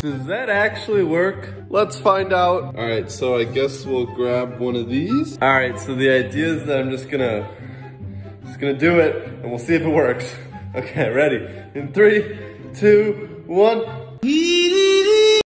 Does that actually work? Let's find out. All right, so I guess we'll grab one of these. All right, so the idea is that I'm just gonna, just gonna do it and we'll see if it works. Okay, ready? In three, two, one.